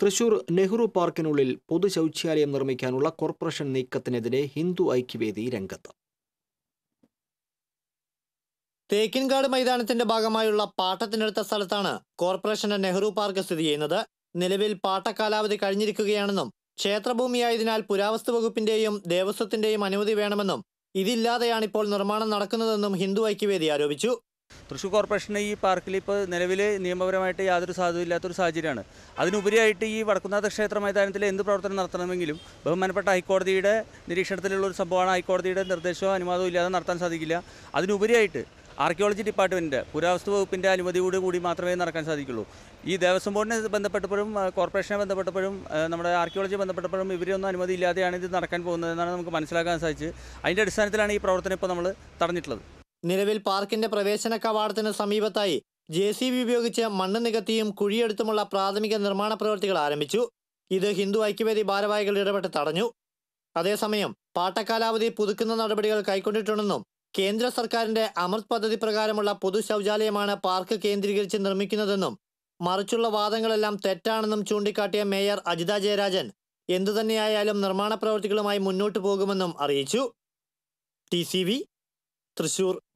തൃശൂർ നെഹ്റു പാർക്കിനുള്ളിൽ പൊതു ശൗച്യാലയം നിർമ്മിക്കാനുള്ള കോർപ്പറേഷൻ നീക്കത്തിനെതിരെ ഹിന്ദു ഐക്യവേദി രംഗത്ത്. തേക്കിൻകാട് മൈതാനത്തിന്റെ ഭാഗമായുള്ള പാട്ടത്തിനെടുത്ത സ്ഥലത്താണ് കോർപ്പറേഷന്റെ നെഹ്റു പാർക്ക് സ്ഥിതി ചെയ്യുന്നത്. നിലവിൽ പാട്ടക്കാലാവധി കഴിഞ്ഞിരിക്കുകയാണെന്നും ക്ഷേത്രഭൂമിയായതിനാൽ പുരാവസ്തു വകുപ്പിന്റെയും ദേവസ്വത്തിന്റെയും അനുമതി വേണമെന്നും ഇതില്ലാതെയാണ് ഇപ്പോൾ നിർമ്മാണം നടക്കുന്നതെന്നും ഹിന്ദു ഐക്യവേദി ആരോപിച്ചു. തൃശ്ശൂർ കോർപ്പറേഷന് ഈ പാർക്കിൽ ഇപ്പോൾ നിലവിൽ നിയമപരമായിട്ട് യാതൊരു സാധുവില്ലാത്തൊരു സാഹചര്യമാണ്. അതിനുപരിയായിട്ട് ഈ വടക്കുന്നാഥ ക്ഷേത്ര മൈതാനത്തിൽ എന്ത് പ്രവർത്തനം നടത്തണമെങ്കിലും ബഹുമാനപ്പെട്ട ഹൈക്കോടതിയുടെ നിരീക്ഷണത്തിലുള്ള ഒരു സംഭവമാണ് ഹൈക്കോടതിയുടെ നിർദ്ദേശമോ അനുവാദമോ ഇല്ലാതെ നടത്താൻ സാധിക്കില്ല. അതിനുപരിയായിട്ട് ആർക്കിയോളജി ഡിപ്പാർട്ട്മെന്റ് പുരാവസ്തു വകുപ്പിന്റെ അനുമതിയോട് കൂടി മാത്രമേ നടക്കാൻ സാധിക്കുള്ളൂ. ഈ ദേവസ്വം ബോർഡിനെ ബന്ധപ്പെട്ടപ്പോഴും കോർപ്പറേഷനെ ബന്ധപ്പെട്ടപ്പോഴും നമ്മുടെ ആർക്കിയോളജി ബന്ധപ്പെട്ടപ്പോഴും ഇവരൊന്നും അനുമതി ഇല്ലാതെയാണ് ഇത് നടക്കാൻ പോകുന്നതെന്നാണ് നമുക്ക് മനസ്സിലാക്കാൻ സാധിച്ചത്. അതിന്റെ അടിസ്ഥാനത്തിലാണ് ഈ പ്രവർത്തനം ഇപ്പോൾ നമ്മൾ തടഞ്ഞിട്ടുള്ളത്. നിലവിൽ പാർക്കിന്റെ പ്രവേശന കവാടത്തിന് സമീപത്തായി ജെ സി ബി ഉപയോഗിച്ച് മണ്ണ് നികത്തിയും കുഴിയെടുത്തുമുള്ള പ്രാഥമിക നിർമ്മാണ പ്രവൃത്തികൾ ആരംഭിച്ചു. ഇത് ഹിന്ദു ഐക്യവേദി ഭാരവാഹികൾ ഇടപെട്ട് തടഞ്ഞു. അതേസമയം പാട്ടക്കാലാവധി പുതുക്കുന്ന നടപടികൾ കൈക്കൊണ്ടിട്ടുണ്ടെന്നും കേന്ദ്ര സർക്കാരിന്റെ അമൃത് പദ്ധതി പ്രകാരമുള്ള പൊതു ശൗചാലയമാണ് പാർക്ക് കേന്ദ്രീകരിച്ച് നിർമ്മിക്കുന്നതെന്നും മറിച്ചുള്ള വാദങ്ങളെല്ലാം തെറ്റാണെന്നും ചൂണ്ടിക്കാട്ടിയ മേയർ അജിത ജയരാജൻ എന്തുതന്നെയായാലും നിർമ്മാണ പ്രവൃത്തികളുമായി മുന്നോട്ടു പോകുമെന്നും അറിയിച്ചു. ടി തൃശൂർ.